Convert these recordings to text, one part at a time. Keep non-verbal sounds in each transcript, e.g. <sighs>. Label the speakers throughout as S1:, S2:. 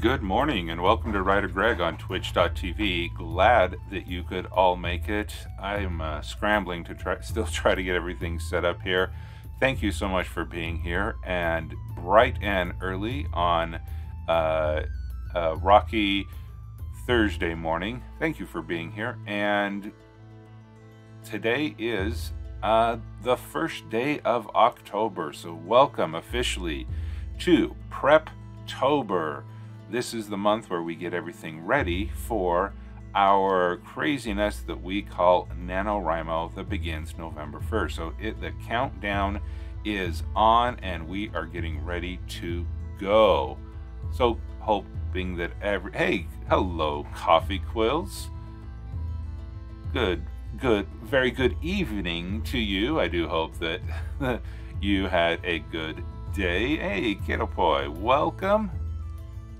S1: Good morning and welcome to Writer Greg on Twitch.tv. Glad that you could all make it. I'm uh, scrambling to try, <laughs> still try to get everything set up here. Thank you so much for being here and bright and early on uh, uh, rocky Thursday morning. Thank you for being here. And today is uh, the first day of October, so welcome officially to Preptober. This is the month where we get everything ready for our craziness that we call NaNoWriMo that begins November 1st. So it, the countdown is on and we are getting ready to go. So hoping that every, hey, hello, Coffee Quills. Good, good, very good evening to you. I do hope that <laughs> you had a good day. Hey, Kiddo Boy, welcome.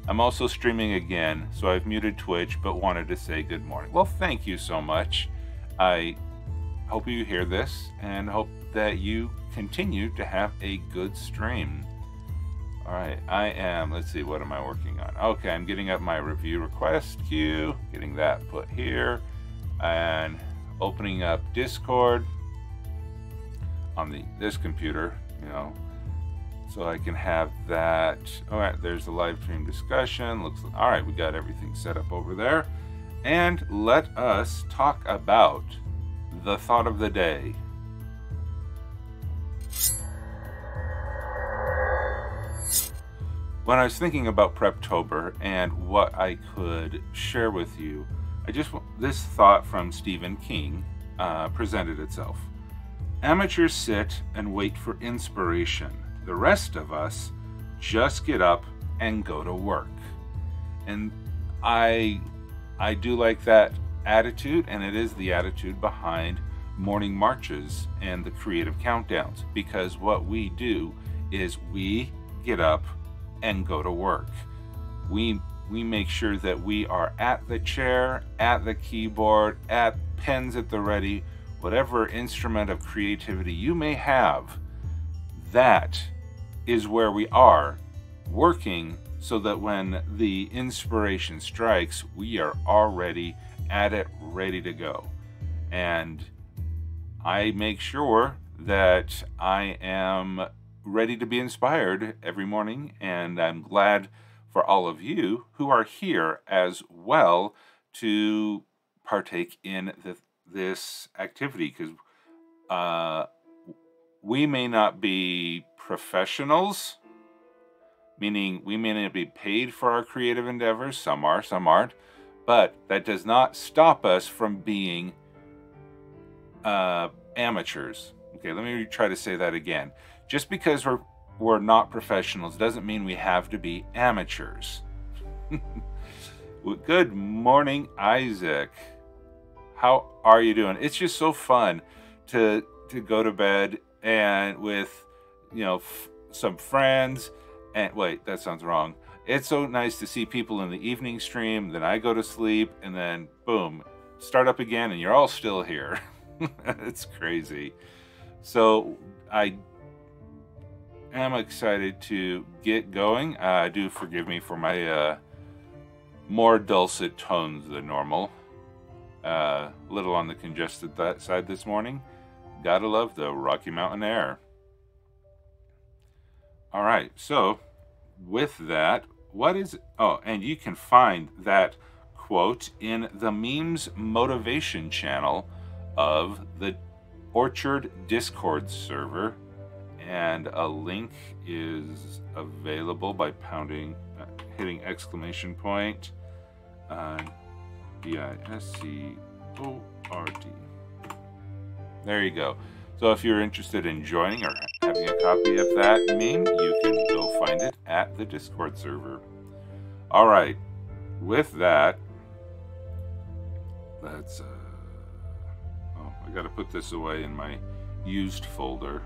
S1: I'm also streaming again, so I've muted Twitch but wanted to say good morning. Well, thank you so much. I hope you hear this and hope that you continue to have a good stream. All right, I am, let's see, what am I working on? Okay, I'm getting up my review request queue, getting that put here, and opening up Discord on the this computer, you know, so I can have that. All right, there's the live stream discussion. Looks all right. We got everything set up over there, and let us talk about the thought of the day. When I was thinking about Preptober and what I could share with you, I just this thought from Stephen King uh, presented itself. Amateurs sit and wait for inspiration the rest of us just get up and go to work. And I I do like that attitude and it is the attitude behind morning marches and the creative countdowns because what we do is we get up and go to work. We we make sure that we are at the chair, at the keyboard, at pens at the ready, whatever instrument of creativity you may have that is where we are working so that when the inspiration strikes, we are already at it, ready to go. And I make sure that I am ready to be inspired every morning. And I'm glad for all of you who are here as well to partake in the, this activity because uh, we may not be professionals, meaning we may not be paid for our creative endeavors. Some are, some aren't. But that does not stop us from being uh, amateurs. Okay, let me try to say that again. Just because we're we're not professionals doesn't mean we have to be amateurs. <laughs> good morning, Isaac. How are you doing? It's just so fun to to go to bed and with you know some friends and wait that sounds wrong. It's so nice to see people in the evening stream then i go to sleep and then boom start up again and you're all still here. <laughs> It's crazy. So i am excited to get going. Uh, do forgive me for my uh, more dulcet tones than normal. A uh, little on the congested side this morning. Gotta love the Rocky Mountain air. All right, so with that, what is, oh, and you can find that quote in the memes motivation channel of the Orchard Discord server. And a link is available by pounding, uh, hitting exclamation point, uh, D I S C O R D. There you go. So if you're interested in joining or having a copy of that meme, go find it at the Discord server. All right. With that, let's. Uh, oh, I got to put this away in my used folder.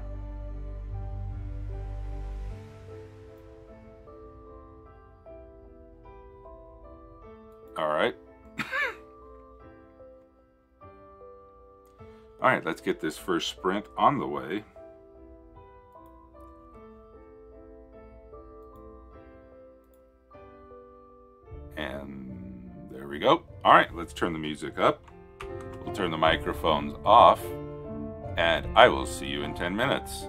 S1: All right. <coughs> All right, let's get this first sprint on the way. All right, let's turn the music up. We'll turn the microphones off, and I will see you in 10 minutes.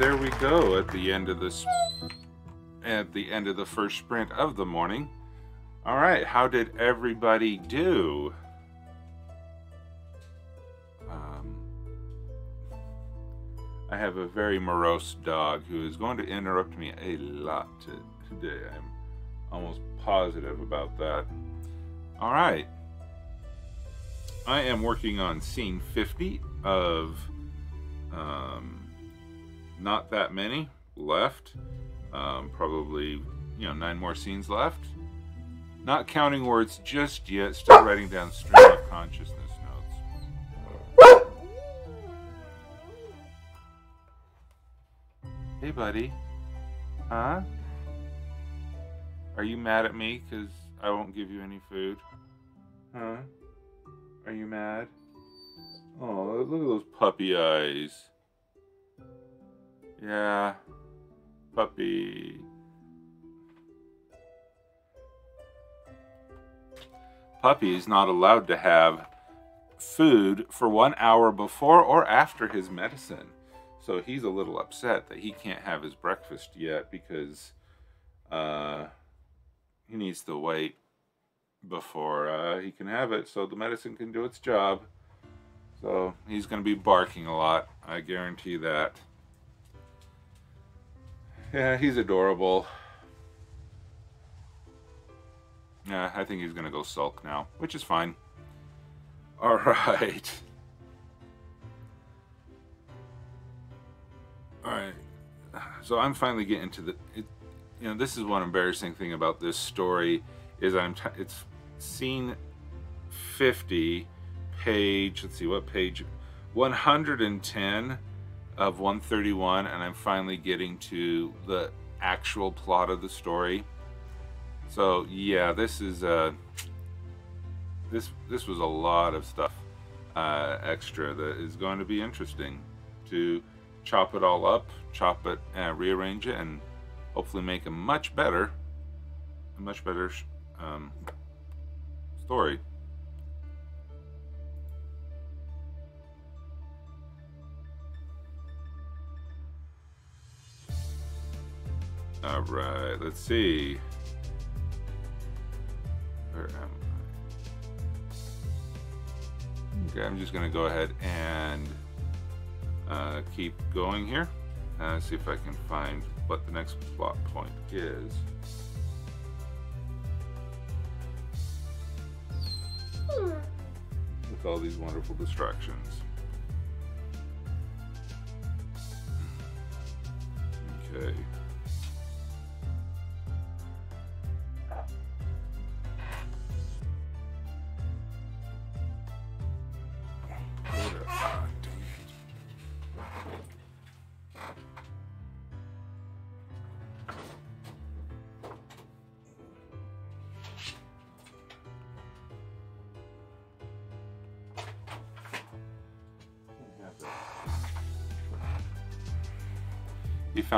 S1: There we go at the end of this at the end of the first sprint of the morning. All right, how did everybody do? Um, I have a very morose dog who is going to interrupt me a lot today. I'm almost positive about that. All right. I am working on scene 50 of um, not that many left. Um, probably, you know, nine more scenes left. Not counting words just yet. Still writing down stream of consciousness notes. Hey, buddy. Huh? Are you mad at me because I won't give you any food? Huh? Are you mad? Oh, look at those puppy eyes. Yeah. Puppy. Puppy is not allowed to have food for one hour before or after his medicine. So he's a little upset that he can't have his breakfast yet because uh, he needs to wait before uh, he can have it so the medicine can do its job. So he's going to be barking a lot. I guarantee that. Yeah, he's adorable. Yeah, I think he's going to go sulk now, which is fine. <laughs> All right. All right. So I'm finally getting to the. It, you know, this is one embarrassing thing about this story is I'm. it's scene 50, page. Let's see what page. 110 of 131 and I'm finally getting to the actual plot of the story. So yeah, this is uh, this this was a lot of stuff uh, extra that is going to be interesting to chop it all up, chop it, uh, rearrange it, and hopefully make a much better, a much better um, story. All right, let's see. Where am I? Okay, I'm just to go ahead and uh, keep going here. Uh, see if I can find what the next plot point is. With all these wonderful distractions. Okay.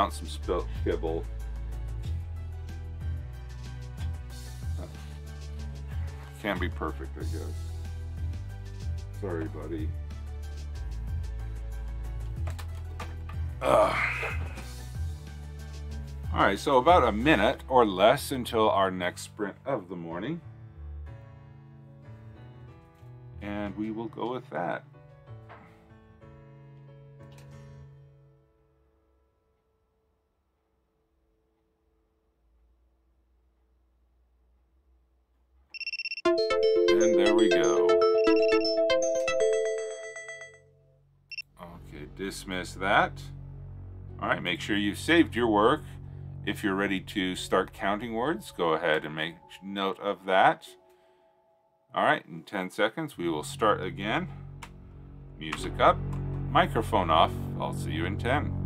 S1: He found some skibble. Can be perfect, I guess. Sorry, buddy. Ugh. All right, so about a minute or less until our next sprint of the morning. And we will go with that. Dismiss that. All right, make sure you've saved your work. If you're ready to start counting words, go ahead and make note of that. All right, in 10 seconds, we will start again. Music up, microphone off. I'll see you in 10.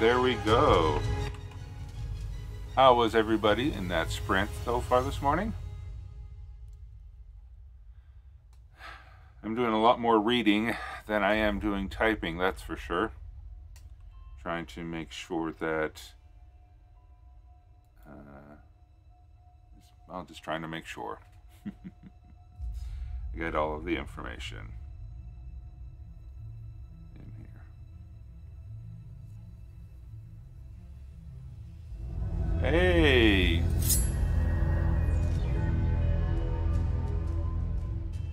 S1: There we go. How was everybody in that sprint so far this morning? I'm doing a lot more reading than I am doing typing, that's for sure. Trying to make sure that. Uh, I'm just trying to make sure. <laughs> I get all of the information Hey!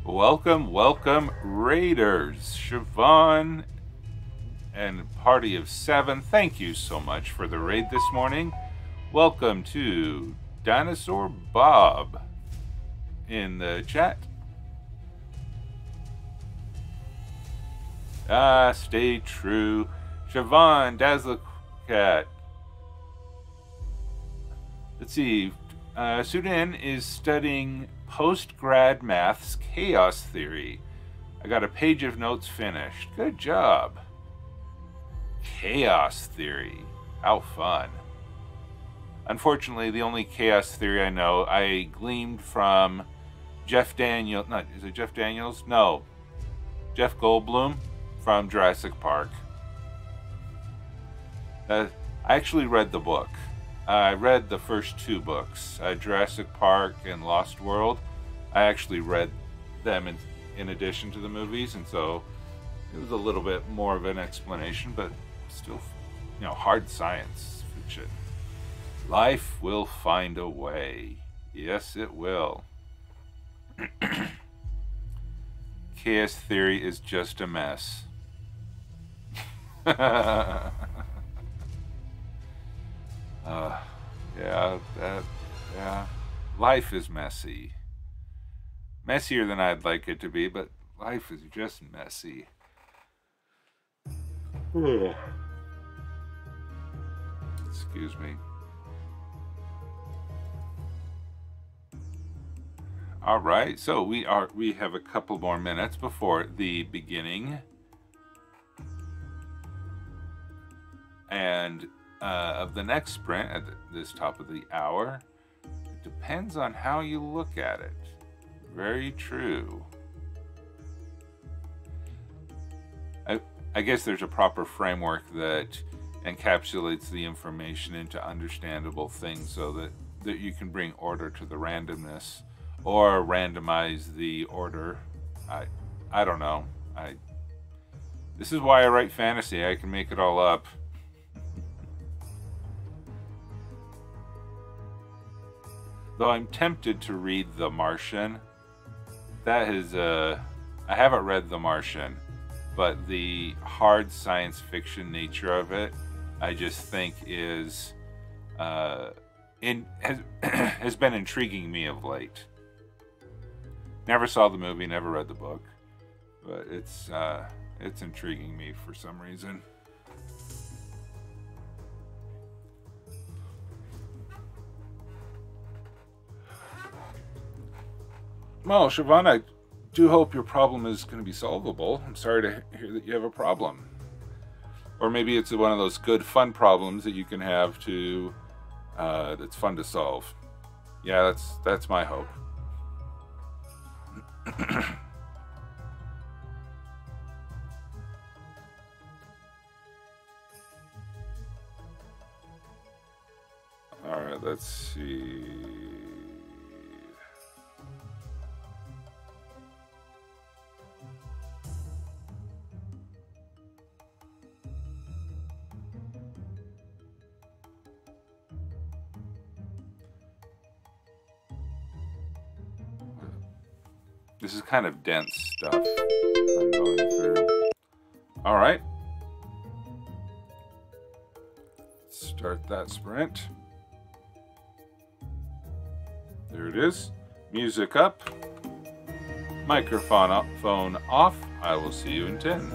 S1: Welcome, welcome, Raiders. Siobhan and Party of Seven, thank you so much for the raid this morning. Welcome to Dinosaur Bob in the chat. Ah, stay true. Siobhan, Dazzle Cat. Let's see. Uh, Sudan is studying post-grad maths chaos theory. I got a page of notes finished. Good job. Chaos theory. How fun. Unfortunately, the only chaos theory I know I gleaned from Jeff Daniels. Not is it Jeff Daniels? No, Jeff Goldblum from Jurassic Park. Uh, I actually read the book. I read the first two books, uh, Jurassic Park and Lost World. I actually read them in, in addition to the movies, and so it was a little bit more of an explanation, but still, you know, hard science fiction. Life will find a way. Yes, it will. <clears throat> Chaos theory is just a mess. <laughs> uh, yeah, that, yeah. Life is messy. Messier than I'd like it to be, but life is just messy. Excuse me. All right, so we are we have a couple more minutes before the beginning and uh, of the next sprint at this top of the hour. It depends on how you look at it. Very true. I, I guess there's a proper framework that encapsulates the information into understandable things so that, that you can bring order to the randomness or randomize the order. I I don't know. I This is why I write fantasy. I can make it all up. Though I'm tempted to read The Martian. That is uh I haven't read The Martian, but the hard science fiction nature of it I just think is uh in has <clears throat> has been intriguing me of late. Never saw the movie, never read the book, but it's uh, it's intriguing me for some reason. Well, Siobhan, I do hope your problem is going to be solvable. I'm sorry to hear that you have a problem. Or maybe it's one of those good, fun problems that you can have to, uh, that's fun to solve. Yeah, that's that's my hope. <coughs> All right, let's see. This is kind of dense stuff I'm going through. All right. Start that sprint. There it is. Music up. Microphone phone off. I will see you in 10.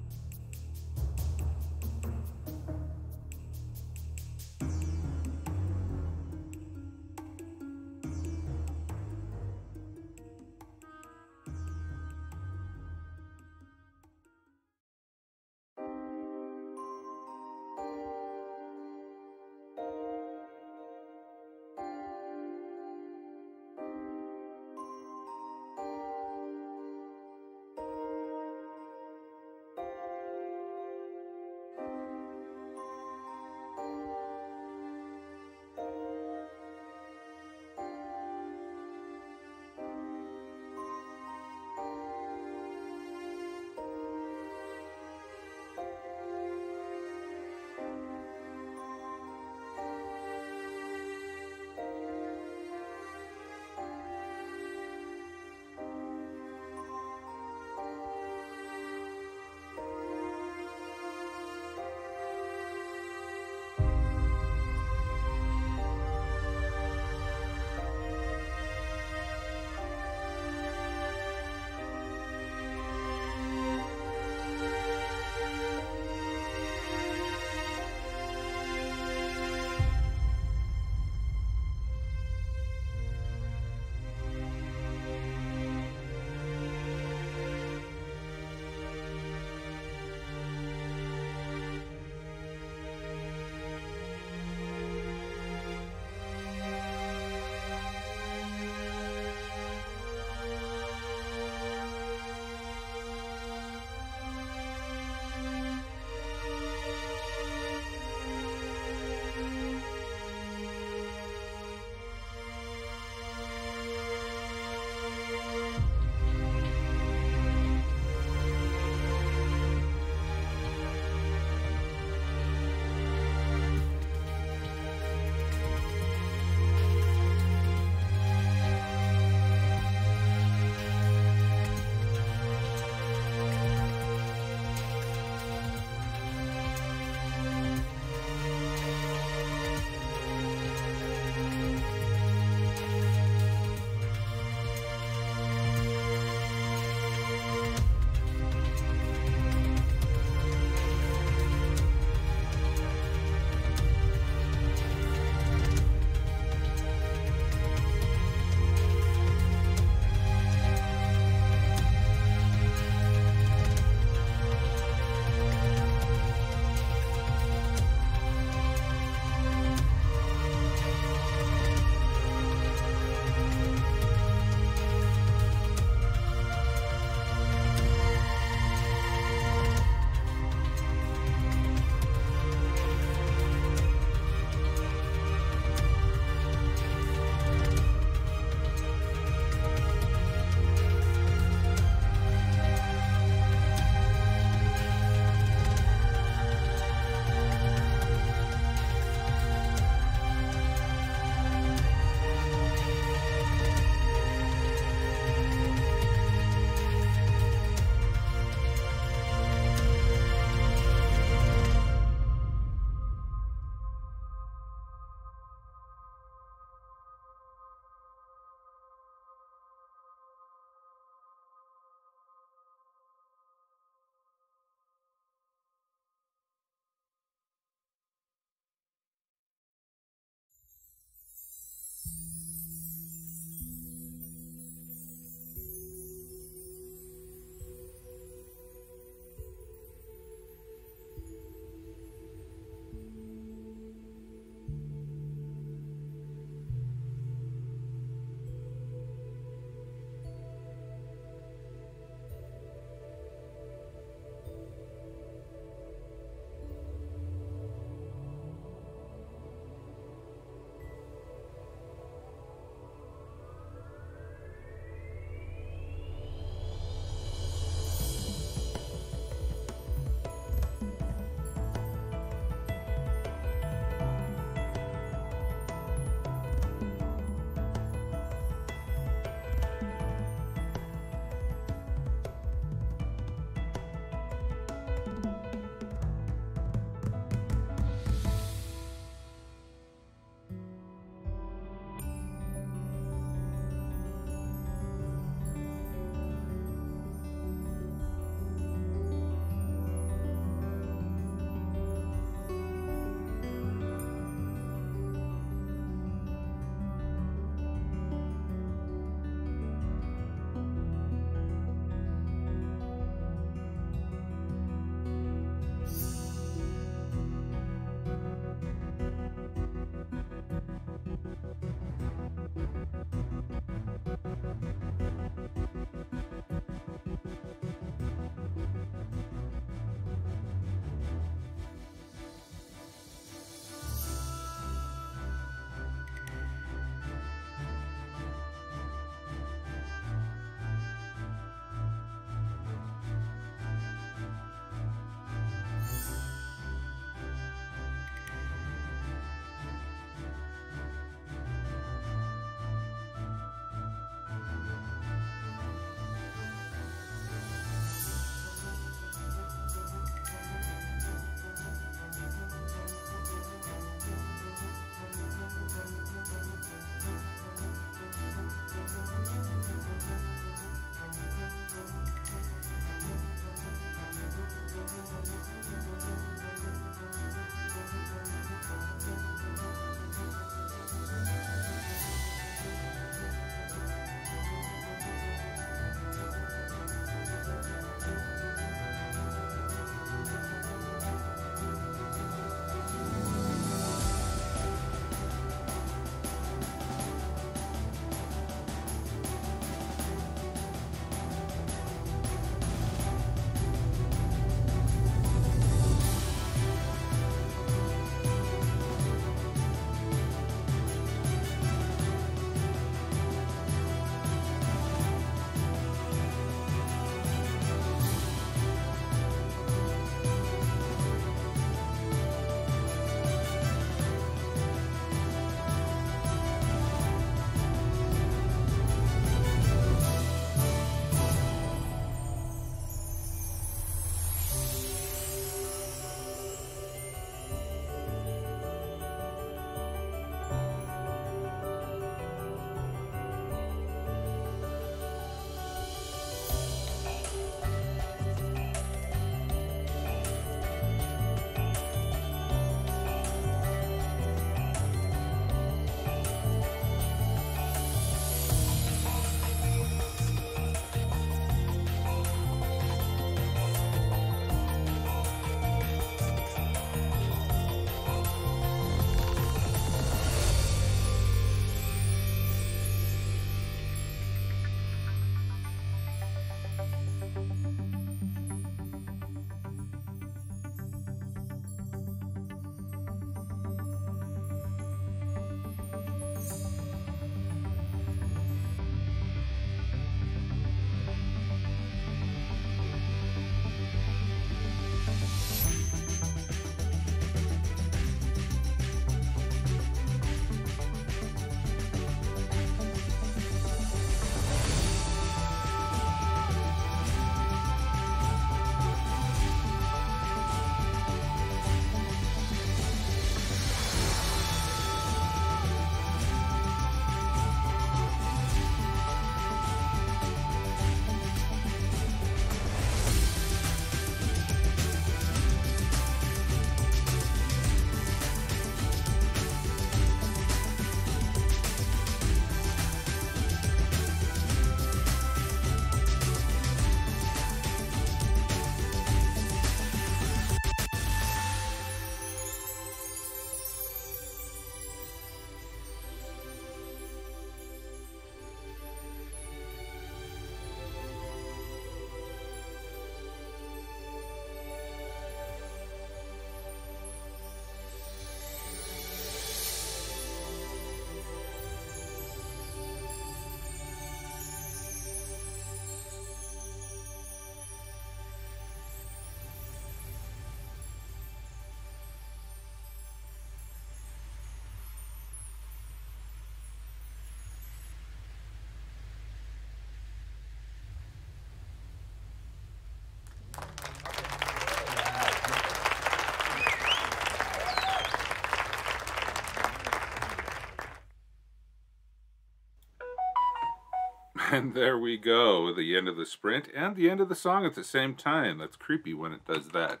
S1: And there we go, the end of the sprint and the end of the song at the same time. That's creepy when it does that.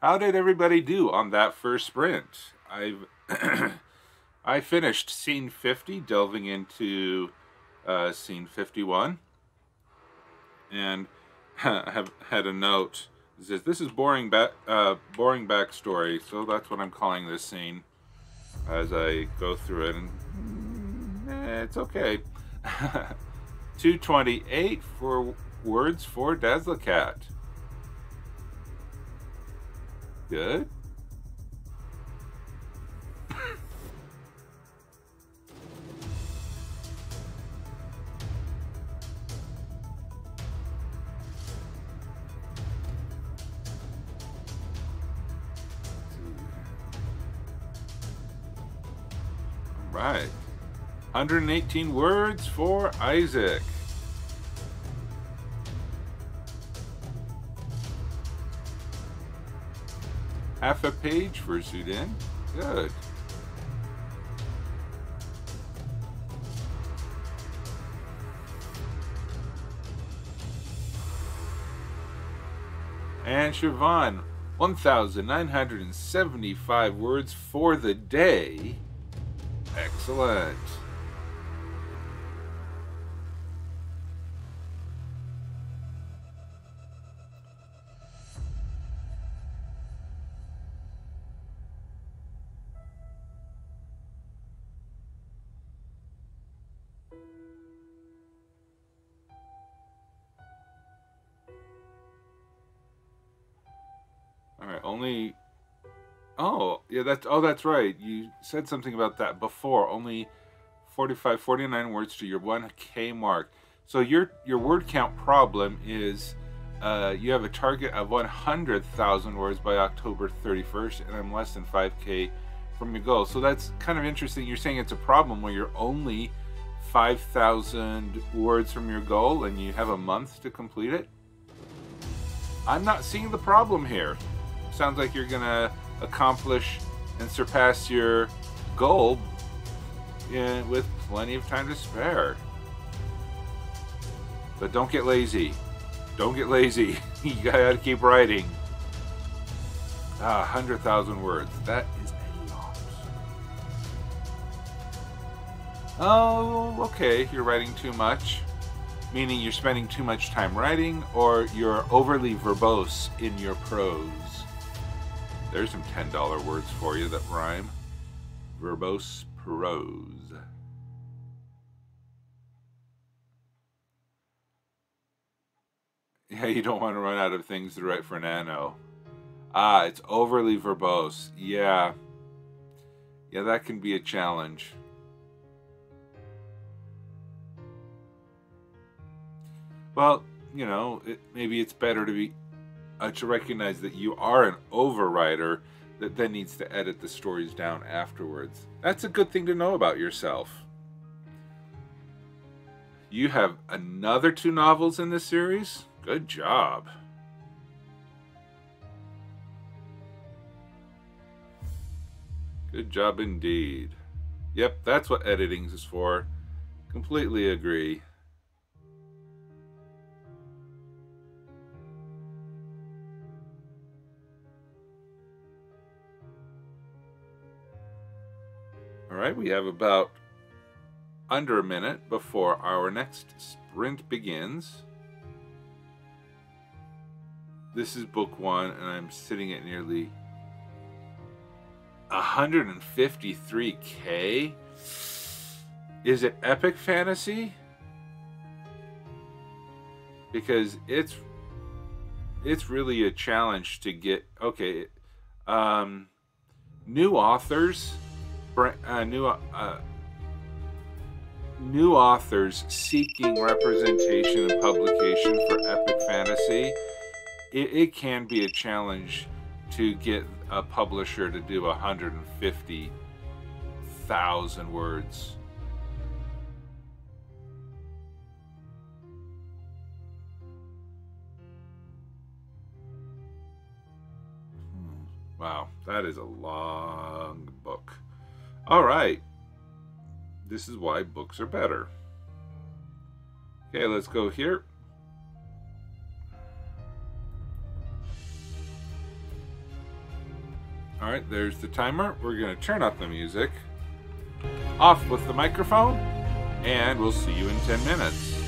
S1: How did everybody do on that first sprint? I've <clears throat> I finished scene 50, delving into uh, scene 51, and I <laughs> have had a note that says this is boring back uh, boring backstory, so that's what I'm calling this scene as I go through it, and eh, it's okay. <laughs> 228 for words for Dazzlecat. Good. right. 118 words for Isaac. Half a page for Zudin. Good. And Siobhan, 1,975 words for the day. Excellent. Yeah, that's oh, that's right. You said something about that before. Only 45 49 words to your 1k mark. So your your word count problem is uh, you have a target of 100,000 words by October 31st and I'm less than 5k from your goal. So that's kind of interesting. You're saying it's a problem where you're only 5,000 words from your goal and you have a month to complete it? I'm not seeing the problem here. Sounds like you're to accomplish and surpass your goal in, with plenty of time to spare. But don't get lazy. Don't get lazy. <laughs> you gotta keep writing. Ah, 100,000 words. That is a lot. Oh, okay. You're writing too much. Meaning you're spending too much time writing, or you're overly verbose in your prose. There's some $10 words for you that rhyme. Verbose prose. Yeah, you don't want to run out of things to write for Nano. Ah, it's overly verbose. Yeah. Yeah, that can be a challenge. Well, you know, it, maybe it's better to be uh, to recognize that you are an overwriter that then needs to edit the stories down afterwards. That's a good thing to know about yourself. You have another two novels in this series? Good job. Good job indeed. Yep, that's what editing is for. Completely agree. Right, we have about under a minute before our next sprint begins. This is book one, and I'm sitting at nearly 153k. Is it epic fantasy? Because it's it's really a challenge to get okay. Um, new authors uh, new uh, new authors seeking representation and publication for epic fantasy, it, it can be a challenge to get a publisher to do 150,000 words. Hmm. Wow, that is a long book. All right. This is why books are better. Okay, let's go here. All right, there's the timer. We're going to turn up the music. Off with the microphone, and we'll see you in 10 minutes.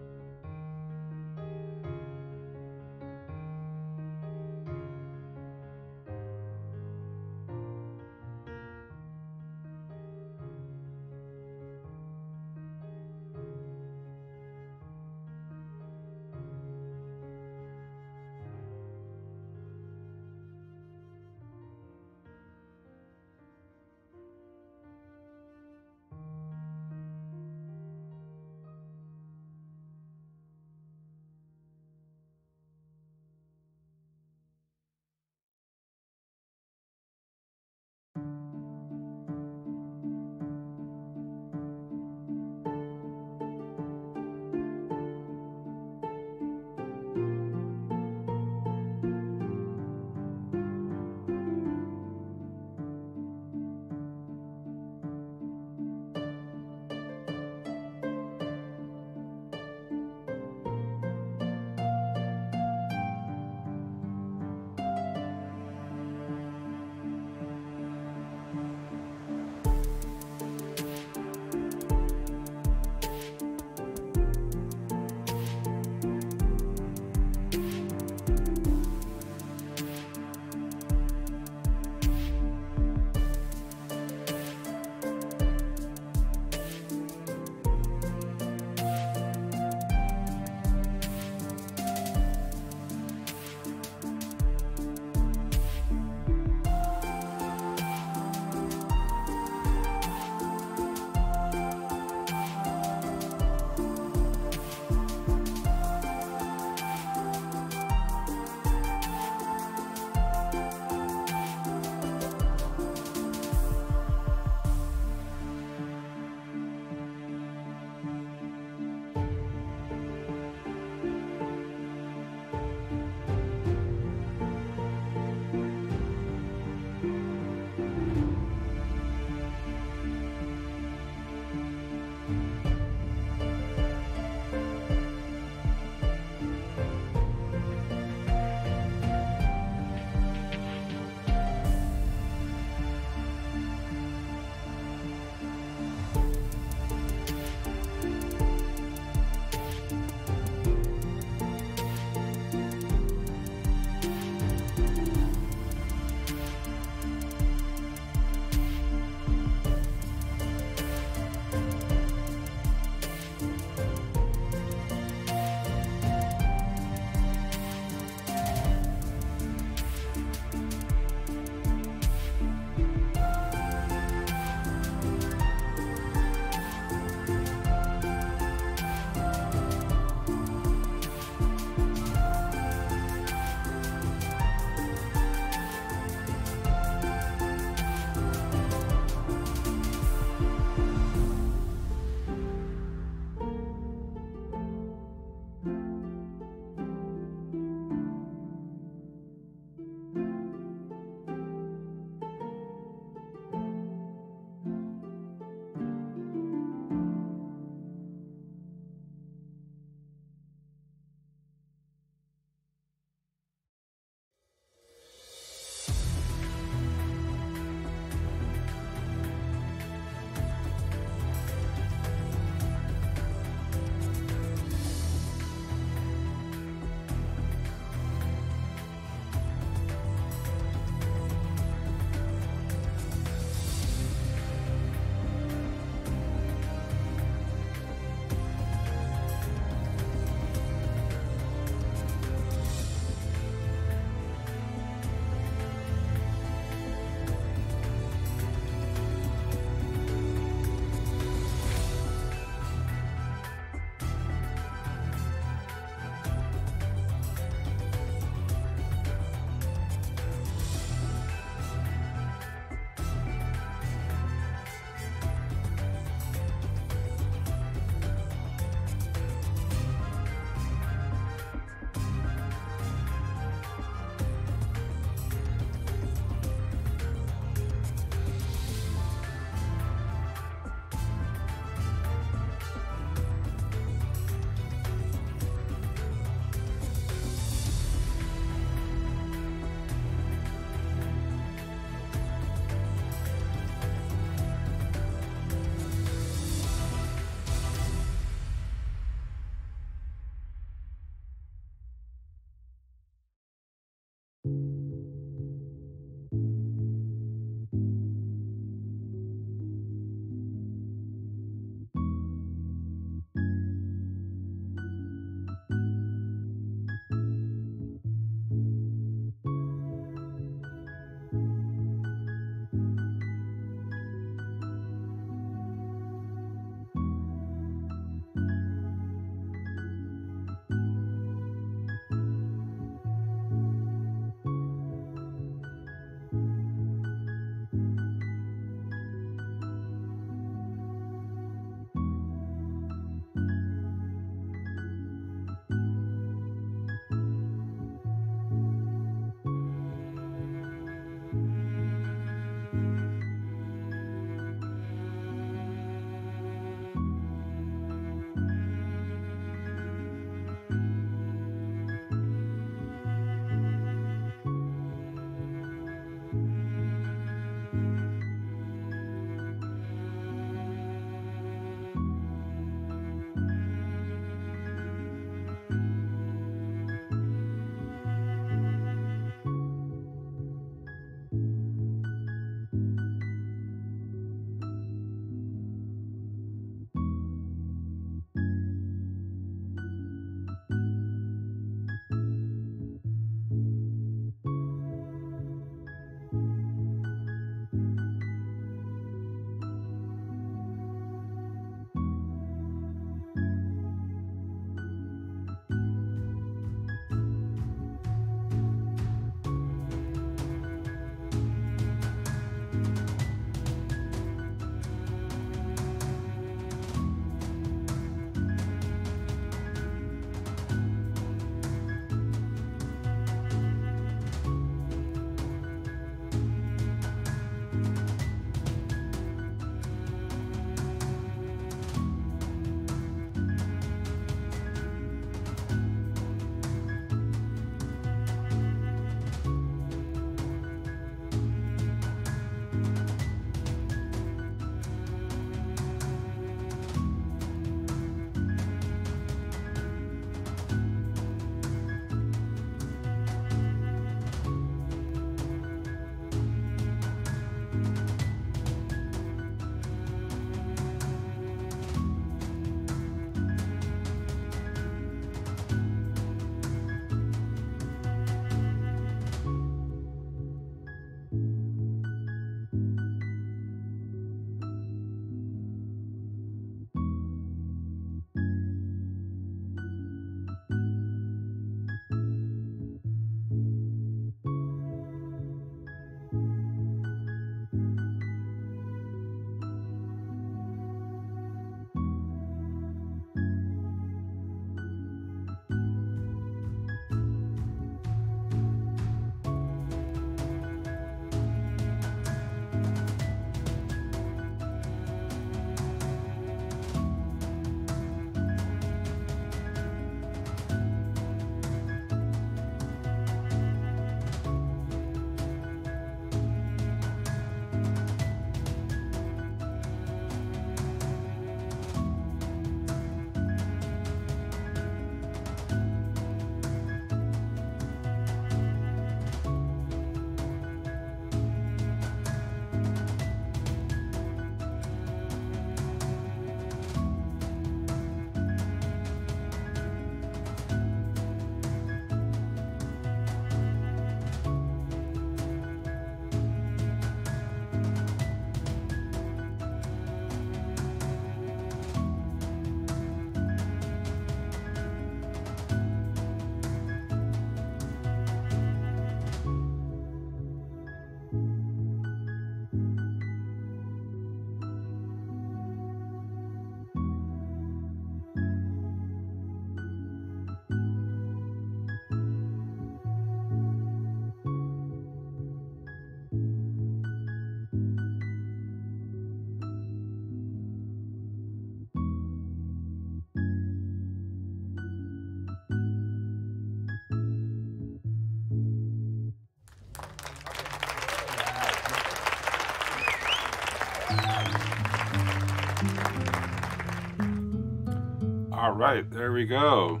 S1: Right, there we go.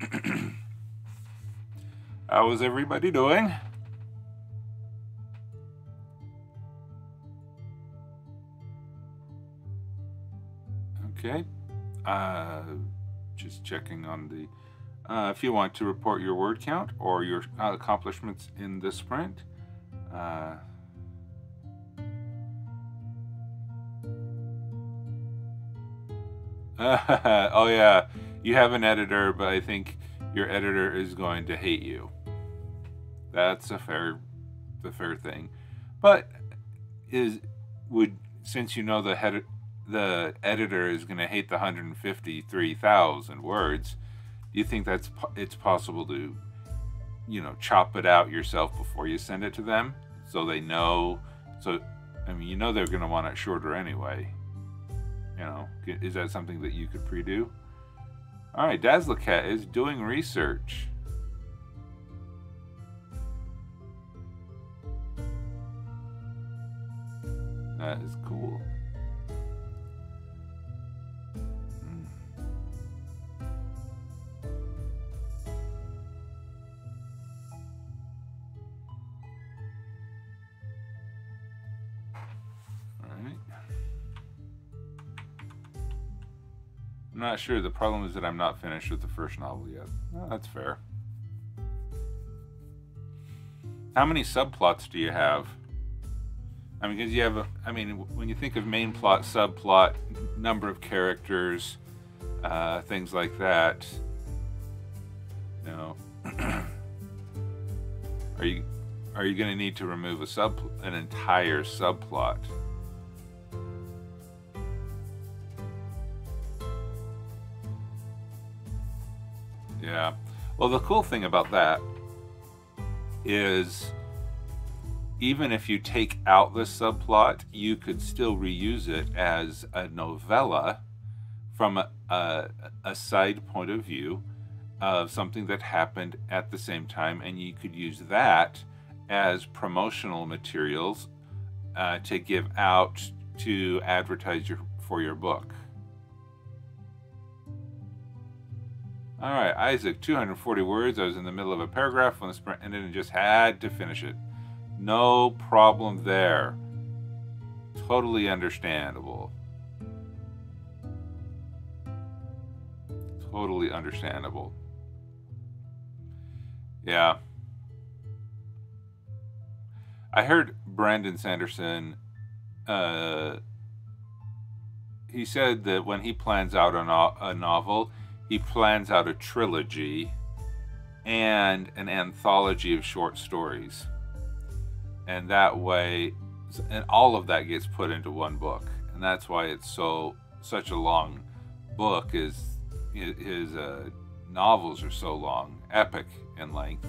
S1: <clears throat> How is everybody doing? Okay. Uh, just checking on the. Uh, if you want to report your word count or your accomplishments in the sprint, uh, <laughs> oh yeah, you have an editor, but I think your editor is going to hate you. That's a fair, the fair thing. But is would since you know the head the editor is going to hate the 153,000 words, do you think that's it's possible to you know chop it out yourself before you send it to them so they know so I mean you know they're going to want it shorter anyway. You know, is that something that you could pre-do? All right, Dazzlecat is doing research. That is cool. I'm not sure. The problem is that I'm not finished with the first novel yet. Oh, that's fair. How many subplots do you have? I mean, because you have, a, I mean, when you think of main plot, subplot, number of characters, uh, things like that, you know, <clears throat> are you are you going to need to remove a sub an entire subplot? Well, the cool thing about that is even if you take out the subplot, you could still reuse it as a novella from a, a, a, side point of view of something that happened at the same time, and you could use that as promotional materials uh, to give out to advertise your, for your book. All right, Isaac, 240 words. I was in the middle of a paragraph when the sprint ended and just had to finish it. No problem there. Totally understandable. Totally understandable. Yeah. I heard Brandon Sanderson. Uh, he said that when he plans out a, no- a novel, he plans out a trilogy and an anthology of short stories. And that way, and all of that gets put into one book. And that's why it's so, such a long book is his uh, novels are so long, epic in length,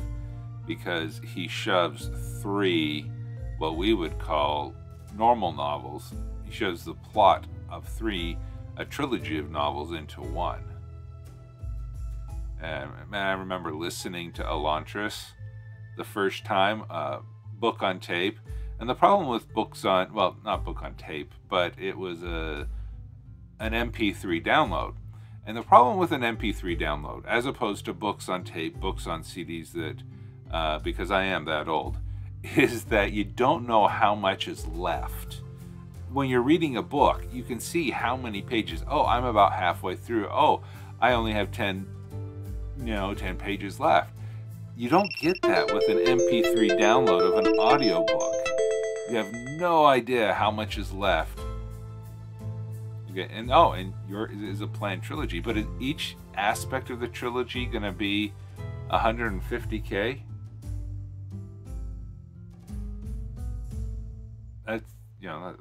S1: because he shoves three, what we would call normal novels. He shoves the plot of three, a trilogy of novels into one. And I remember listening to Elantris the first time, uh, book on tape. And the problem with books on, well, not book on tape, but it was a an MP3 download. And the problem with an MP3 download, as opposed to books on tape, books on CDs that, uh, because I am that old, <laughs> is that you don't know how much is left. When you're reading a book, you can see how many pages. Oh, I'm about halfway through. Oh, I only have 10 you know, 10 pages left. You don't get that with an MP3 download of an audiobook. You have no idea how much is left. Okay, and oh, and your is a planned trilogy, but is each aspect of the trilogy going to be 150k? That's you know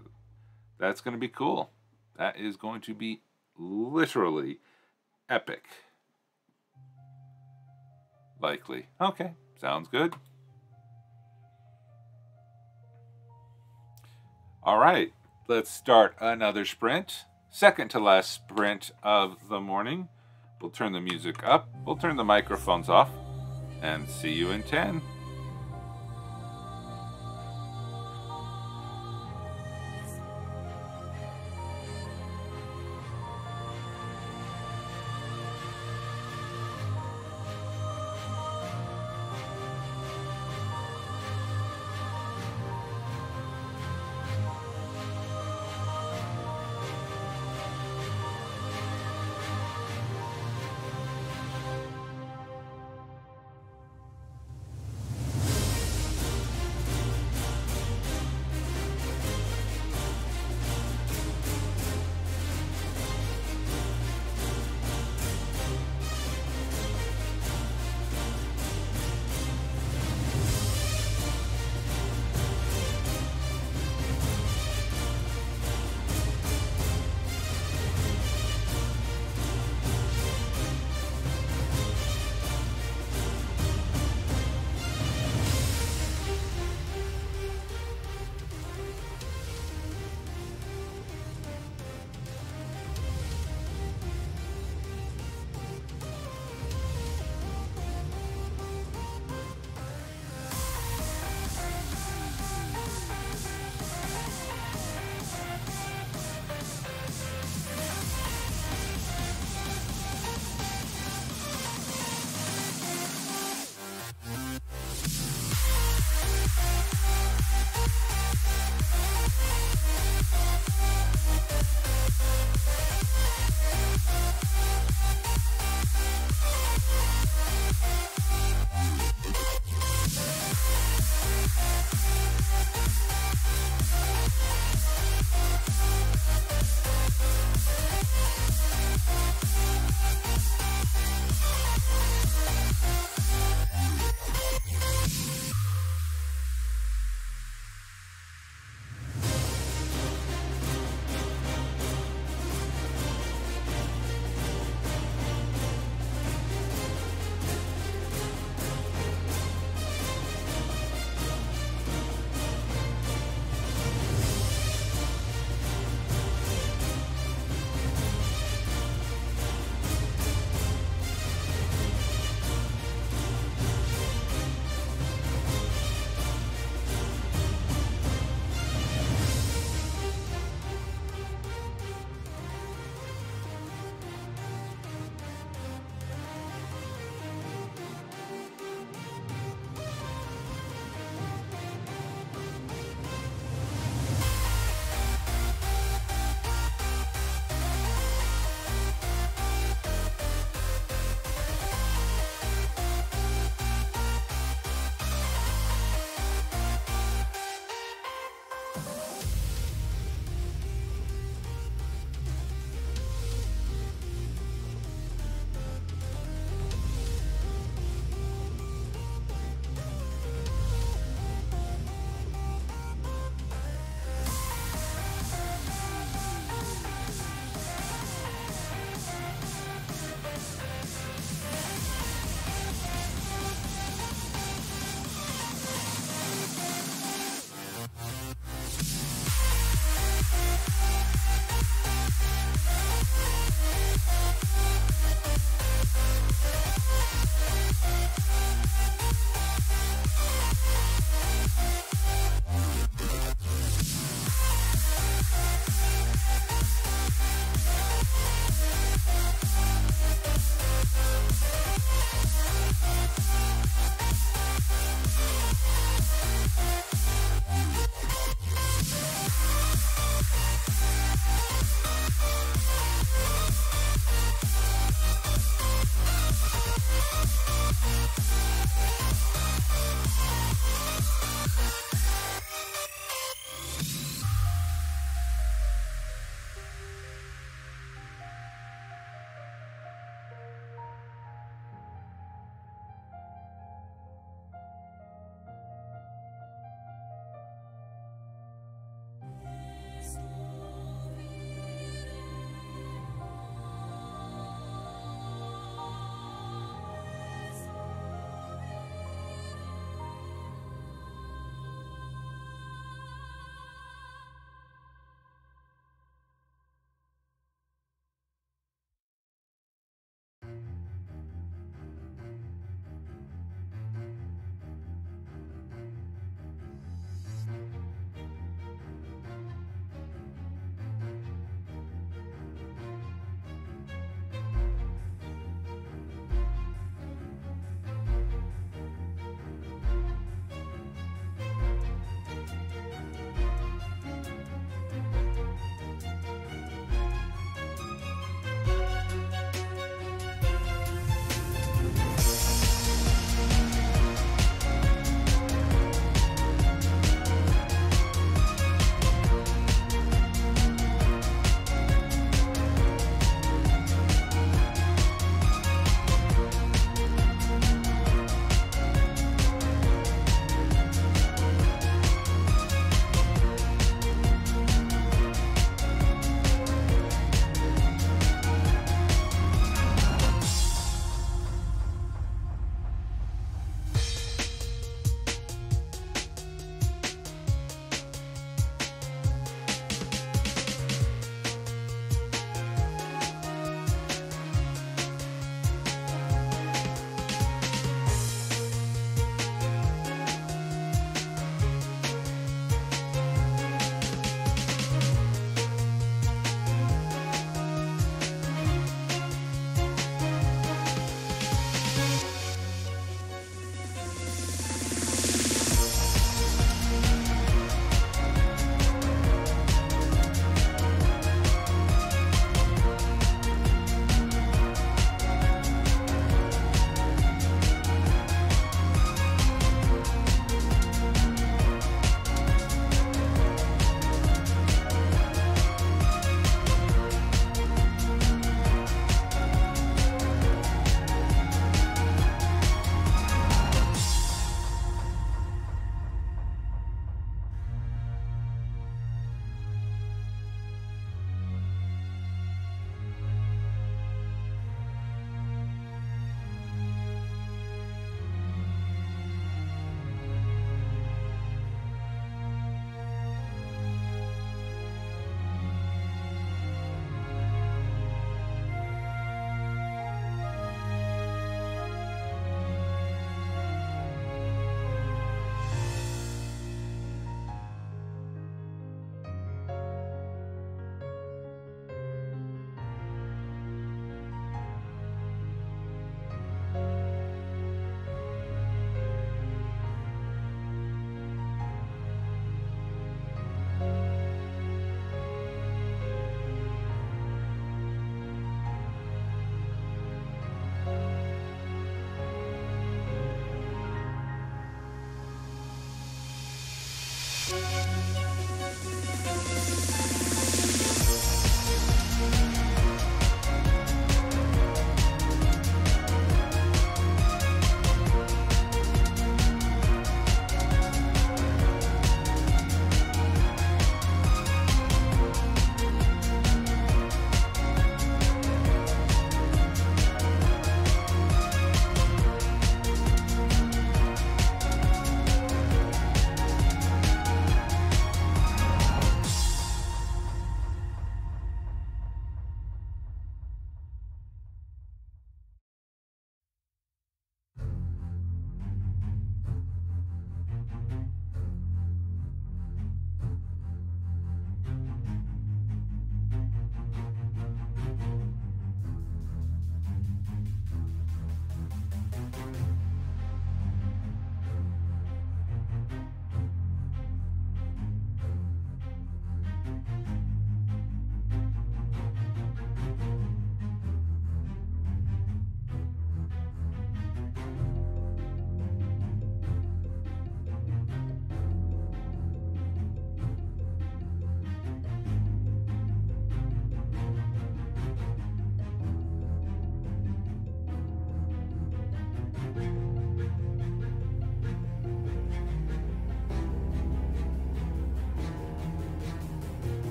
S1: that's going to be cool. That is going to be literally epic. Likely. Okay, sounds good. All right, let's start another sprint. Second to last sprint of the morning. We'll turn the music up, we'll turn the microphones off, and see you in 10.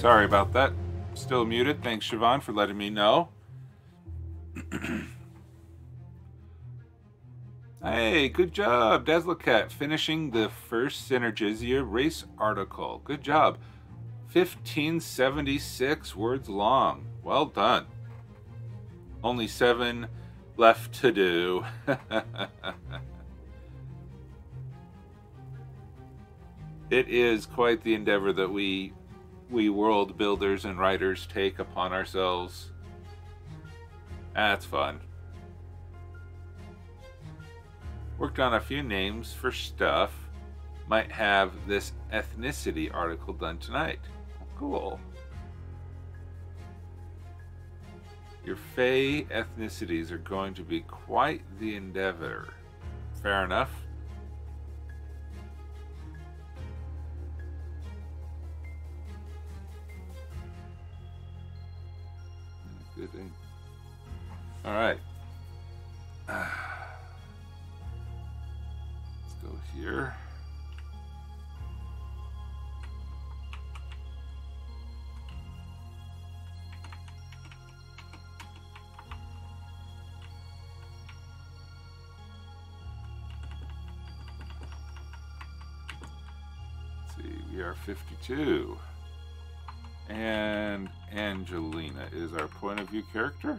S1: Sorry about that. Still muted. Thanks, Siobhan, for letting me know. <clears throat> hey, good job, Dazzlecat, finishing the first Synergizia race article. Good job. 1576 words long. Well done. Only seven left to do. <laughs> it is quite the endeavor that we we world builders and writers take upon ourselves. That's fun. Worked on a few names for stuff. Might have this ethnicity article done tonight. Cool. Your Fey ethnicities are going to be quite the endeavor. Fair enough. All right. <sighs> Let's go here. See, we are 52. And Angelina is our point of view character.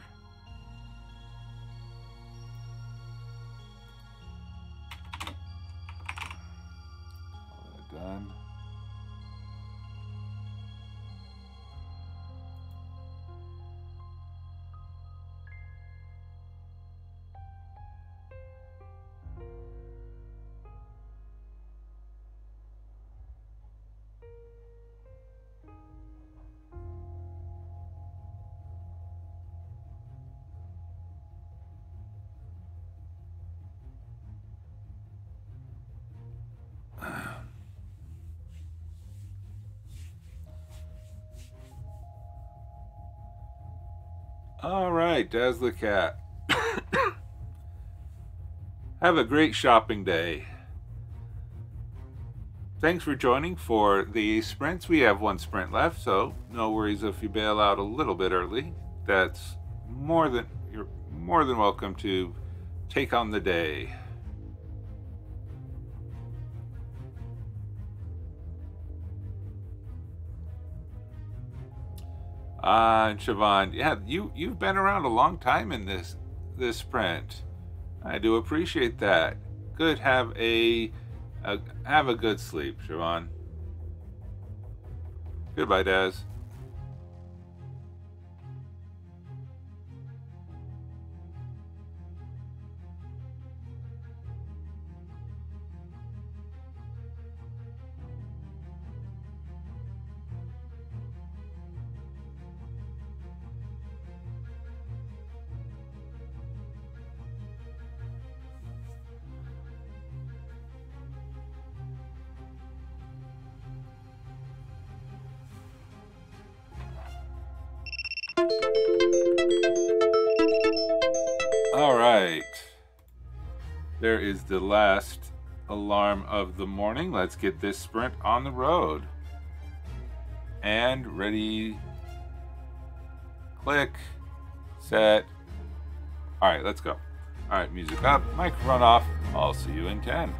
S1: Right, Dazzler Cat. <coughs> Have a great shopping day. Thanks for joining for the sprints. We have one sprint left, so no worries if you bail out a little bit early. That's more than you're more than welcome to take on the day. Uh, Siobhan, yeah, you you've been around a long time in this this sprint. I do appreciate that. Good. Have a, a have a good sleep, Siobhan. Goodbye, Daz. All right. There is the last alarm of the morning. Let's get this sprint on the road. And ready. Click. Set. All right, let's go. All right, music up, mic run off. I'll see you in 10.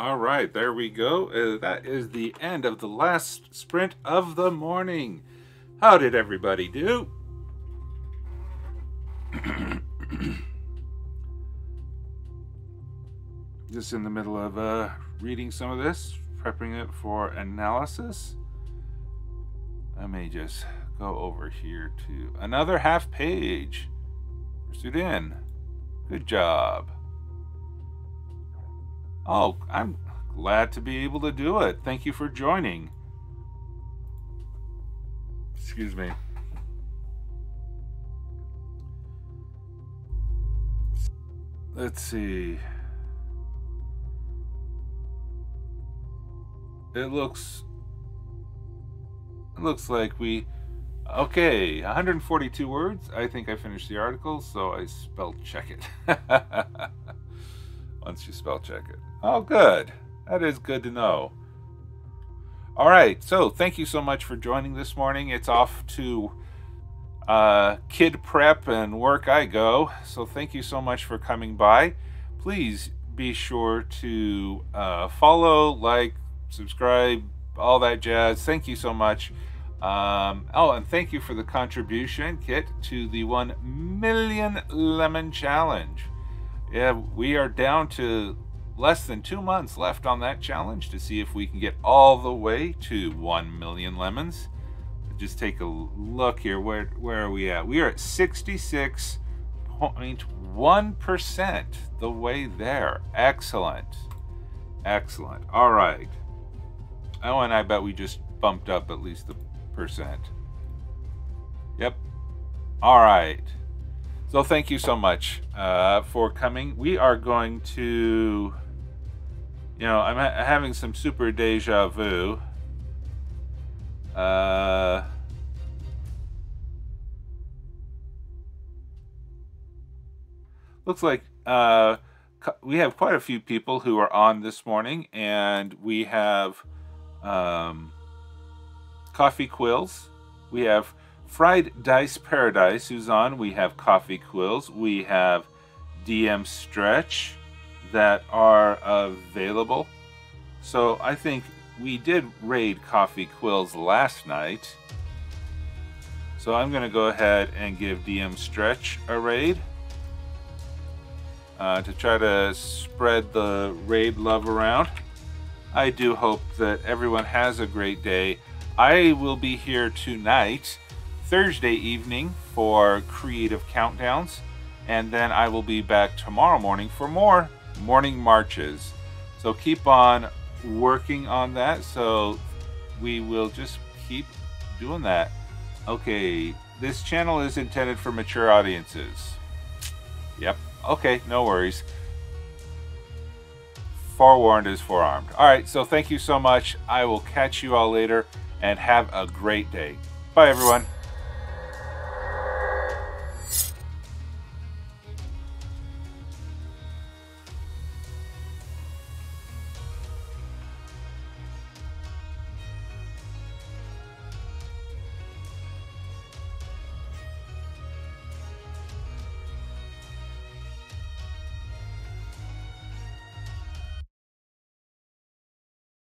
S1: All right, there we go. Uh, that is the end of the last sprint of the morning. How did everybody do? <clears throat> Just in the middle of uh, reading some of this, prepping it for analysis. I may just go over here to another half page. In. Good job. Oh, I'm glad to be able to do it. Thank you for joining. Excuse me. Let's see. It looks it looks like we okay 142 words i think i finished the article so i spell check it <laughs> once you spell check it Oh, good. That is good to know. All right. So, thank you so much for joining this morning. It's off to uh, kid prep and work I go. So, thank you so much for coming by. Please be sure to uh, follow, like, subscribe, all that jazz. Thank you so much. Um, oh, and thank you for the contribution, Kit, to the 1 million lemon challenge. Yeah, we are down to less than two months left on that challenge to see if we can get all the way to 1 million lemons. Just take a look here. Where, where are we at? We are at 66.1% the way there. Excellent. Excellent. All right. Oh, and I bet we just bumped up at least the percent. Yep. All right. So thank you so much uh, for coming. We are going to you know, I'm ha having some super deja vu. Uh, looks like uh, we have quite a few people who are on this morning, and we have um, Coffee Quills. We have Fried Dice Paradise, who's on. We have Coffee Quills. We have DM Stretch that are available. So I think we did raid Coffee Quills last night. So I'm going to go ahead and give DM Stretch a raid. Uh, to try to spread the raid love around. I do hope that everyone has a great day. I will be here tonight, Thursday evening, for creative countdowns, and then I will be back tomorrow morning for more morning marches. So keep on working on that. So we will just keep doing that. Okay, this channel is intended for mature audiences. Yep. Okay, no worries. Forewarned is forearmed. All right, so thank you so much. I will catch you all later and have a great day. Bye, everyone.